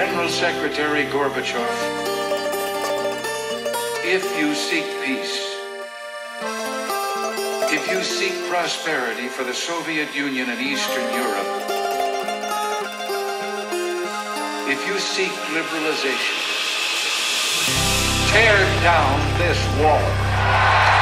General Secretary Gorbachev, if you seek peace, if you seek prosperity for the Soviet Union and Eastern Europe, if you seek liberalization, tear down this wall.